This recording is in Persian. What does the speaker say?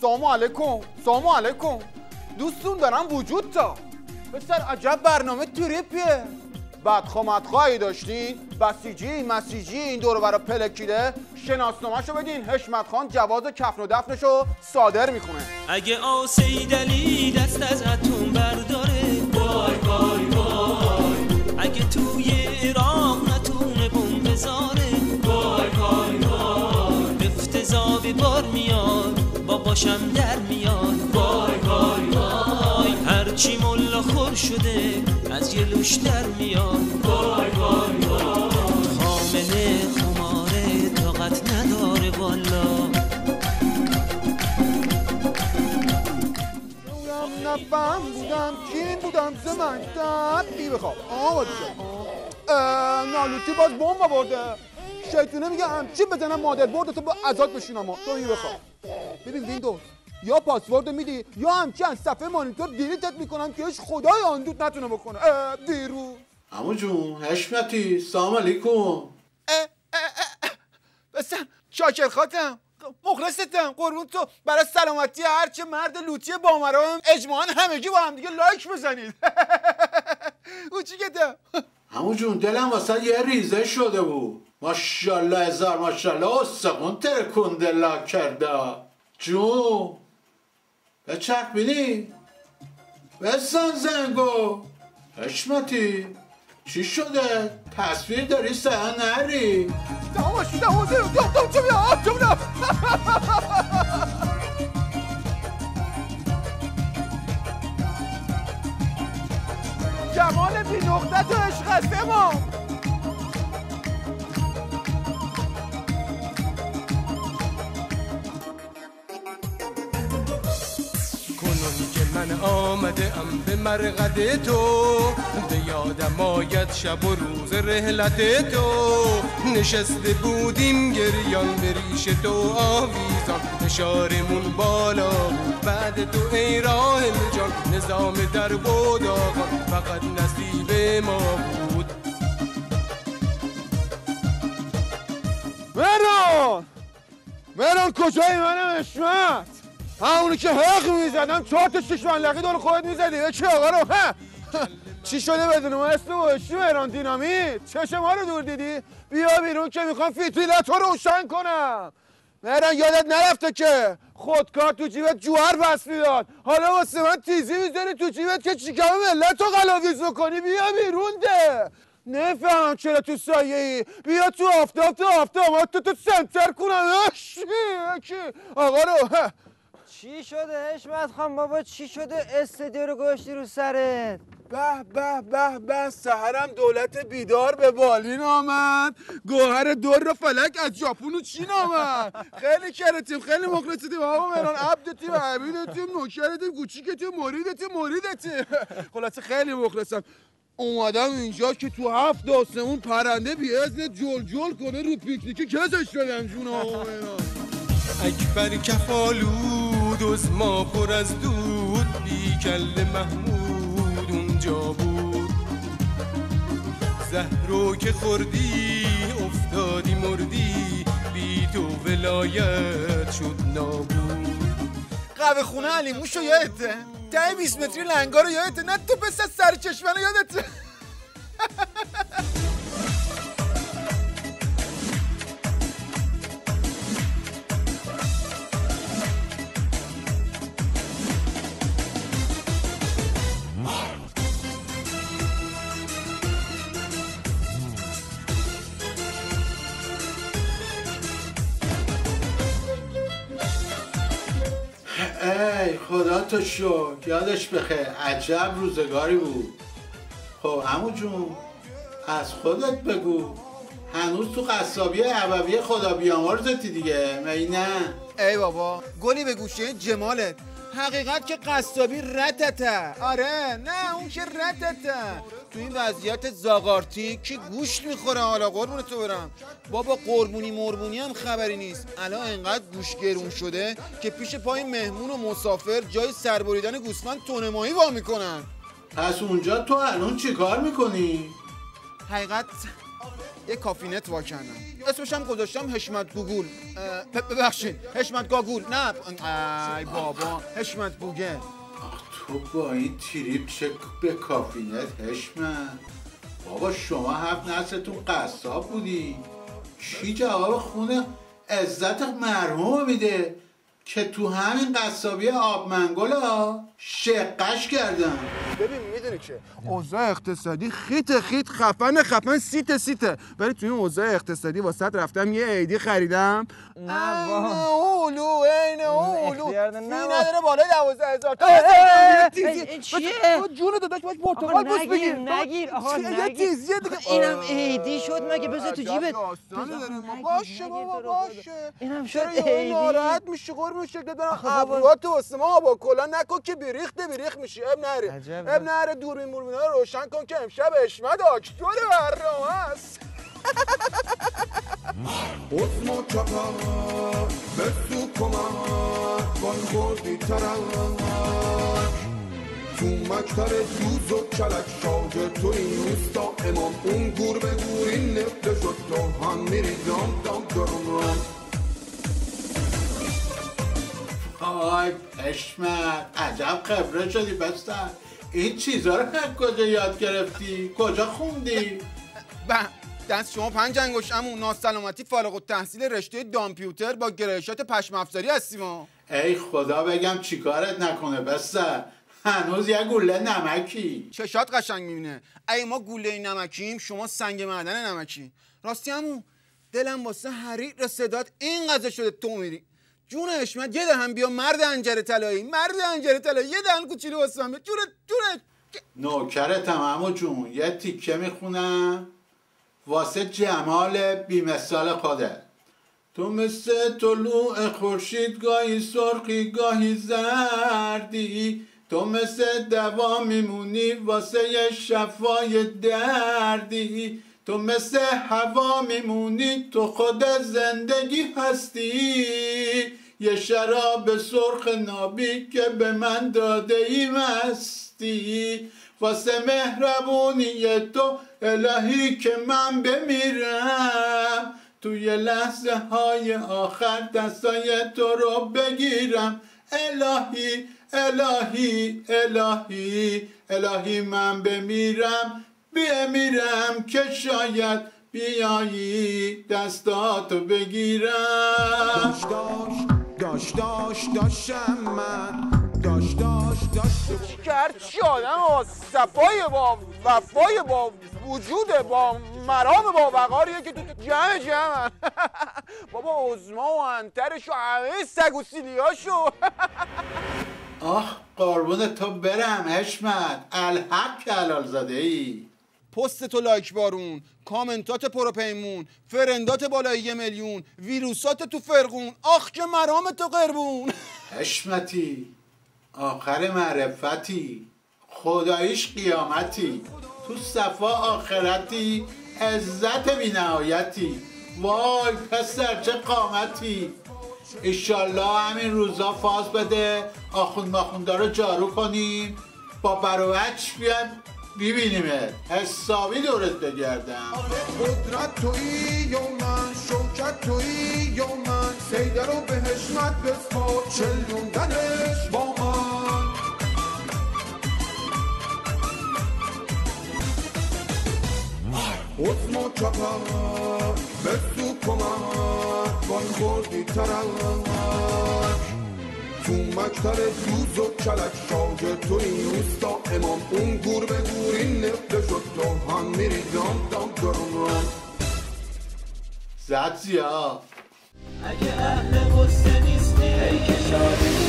سلام علیکم. سلام علیکم. دوستون دارم وجود تا. پسر عجب برنامه تریپیه. بدخوا مدخواهی داشتین بسیجی مسیجی این دور برا پلکیده. شناسنامهشو بدین. حشمت خان جواز کفن و دفنشو صادر می‌کنه. اگه آسی دلی دست از اتم برداره وای. باباشم در میاد وای وای وای. هرچی ملا خور شده از یه لوش در میاد وای وای وای. خامنه خماره طاقت نداره والا. بودم نفهم بودم کی بودم زمن بی بخواب اه، نالوتی باز بمب آورده. شیطونه میگه همچی بزنم مادر برد تو با ازاد بشونم ها. تو بی بخواب ببین ویندوز یا پاسورد میدی یا همچی از صفحه مانیتور دیلیتت می‌کنم که هیچ خدای آندود نتونه بکنه. اه، بیرو امو جون حشمتی سلام علیکم. بسن شاکر خاتم مخلصتم قربون تو. برای سلامتی هرچه مرد لوتی بامرام اجماعا همگی با هم دیگه لایک بزنید. کوچیکتم امو جون دلم واسه یه ریزه شده بود. ماشالله هزار ماشالله استخون ترکونده لا کرده. جون. به چرخ بینی؟ بسن زنگو. حشمتی. چی شده؟ تصویر داری سه نری. جمال بی نقطه تو عشق است من آمده ام به مرقد تو. به یادم آید شب و روز رحلت تو. نشسته بودیم گریان به ریش تو آویزان. فشارمون بالا بود بعد تو ای راهل جان نظام در بود فقط نصیب ما بود. مهران مهران کجایی منم؟ اشمت همونی که حق می‌زدم چهار تا شش ملقی دور خودت می‌زدی. یکی آقا رو؟ ها. چی شده بدون ما؟ اسم باشی مهران دینامیت. چشم ما رو دور دیدی؟ بیا بیرون که می‌خوام فیتیلت رو روشن کنم. مهران یادت نرفته که خودکار تو جیبت جوهر بس می‌داد. حالا واسه من تیزی می‌زنی تو جیبت که چیکار ملت رو قلاویز کنی بیا بیرون ده. نفهمم چرا تو سایه ای. بیا تو آفتاب تو آفتاب. تو تو سنتر کنم. آقا رو؟ ها. چی شده حشمت خان بابا؟ چی شده استدیو رو گذاشتی رو سرت؟ به به به به سهرم دولت بیدار به بالین آمد گوهر دور و فلک از ژاپن و چین آمد. خیلی کرتیم خیلی مخلصتیم آقا مهران عبدتیم عبیدتیم نوکرتیم کوچیکتیم مریدتیم مریدتیم خلاصه خیلی مخلصم. اومدم اینجا که تو هفت آسمون پرنده بی اذن جل جل کنه رو پیکنیکی کسش بدم جون آقا مهران. اکبر کفالود از ما پر از دود بی کل محمود اونجا بود. زهرو که خوردی افتادی مردی بی تو ولایت شد نابود. قهوه خونه علی موشو یادته ده 20 متری لنگا رو یادته نه تو پس از سر چشمنو یادته ای خدا تو شکر. یادش بخیر. عجب روزگاری بود. خب همون جون از خودت بگو. هنوز تو قصابی عبوی خدا بیامرزتی دیگه. می نه؟ ای بابا گلی به گوشه جمالت. حقیقت که قصابی رتته. آره نه اون که رتته. تو این وضعیت زاغارتی که گوشت می‌خوره. حالا قربون تو برم. بابا قربونی مربونی هم خبری نیست. الان انقدر گوش گرون شده که پیش پای مهمون و مسافر جای سربریدن گوسفند تونه ماهی وا می‌کنن. پس اونجا تو الان چی کار می‌کنی؟ حقیقت یه کافینت وا کردم. اسمش هم گذاشتم اه، ب- ببخشید حشمت گاگول. نه ای بابا حشمت گوگل. تو با این تریپ چه به کافینت هشمن بابا شما هفت نسلتون قصاب بودی. کی جواب خونه؟ عزت مرحوم میده. که تو همین قصابی آب منگولا شقش کردن ببین می‌دونی که اوضاع اقتصادی خیت خیت خفن خفن سیت سیته ولی توی این اوضاع اقتصادی واسط رفتم یه عیدی خریدم. نه عین با اولو عین اولو. با. نداره بالای دوازده هزار تا. این چیه؟ جون داداش باش پرتقال نگیر بگیر نگیر. آقا نگیر. اینم. عیدی شد مگه؟ بذار تو جیبت. باشه بابا تو. باشه. اینم شد عیدی ناراحت میشی؟ برم آخه بابا. ابروات واسه ما با کلا نکن که بریخته بریخ میشی اب نره. اب نره دوربین موربینا رو روشن کن که امشب اشمد آکتور برنامه است. حسن و چپر به سو کمک وای خوردی ترک تو مکتر دوز و کلک شاگ تو این روستا امام. اون گور به گور این نفته شد. تو هم میری آی پشمک عجب خبره شدی بستن این چیزا رو از کجا یاد گرفتی؟ کجا خوندی؟ به دست شما پنج انگشت. امون ناسلامتی فارغ التحصیل رشته دامپیوتر با گرایشات پشم افزاری هستیم ما ای خدا بگم چیکارت نکنه بسته. هنوز یه گوله نمکی. چشات قشنگ می‌بینه. ای ما گوله نمکیم شما سنگ معدن نمکی. راستی همون دلم واسه حریر صدات این قضا شده تو میری. جون اشمت یه دهن بیا مرد انجر طلایی مرد انجر طلایی یه دهن کوچولو واسه من بیا. جون جون نوکرتم امو جون یه تیکه می‌خونم واسه جمال بیمثال خودت. تو مثل طلوع خورشید گاهی سرخی گاهی زردی. تو مثل دوا میمونی واسه شفای دردی. تو مثل هوا میمونی تو خود زندگی هستی. یه شراب سرخ نابی که به من داده ای مستی واسه مهربونی تو الهی که من بمیرم. توی لحظه های آخر دستای تو رو بگیرم. الهی الهی الهی الهی من بمیرم. بمیرم که شاید بیایی دستاتو بگیرم. داشت داشت داشت داشت داشتم من. داشت داشت داشت. کرد؟ چی آدم با صفای با وفای با وجود با مرام با وقاریه که تو جمع جمع. بابا عزما و انترش و همه سگ و سیلیاشو. آه قربون تو برم حشمت. الحق که حلال زاده ای پست تو like بارون کامنتات پروپیمون friend ات بالای یه میلیون ویروسات تو فرقون آخ که مرام تو قربون. حشمتی آخر معرفتی. خداییش قیامتی. تو صفا آخرتی عزت بی نهایتی وای پسر چه قامتی. ایشالله همین روزا فاز بده. آخوند ماخوندا رو جارو کنیم. با بروچ بیان. ببینیمه حسابی دورت بگردم. قدرت تویی و من شوکت تویی و من. سیده رو به حشمت بسپا چلوندنش با من. حسن و چپر به سو کمک وای خوردی ترک تو مکتر دوز و کلک شاگ تو این روستا امام. اون گور به زد اگه اهل قصه نیستی ای که شادی.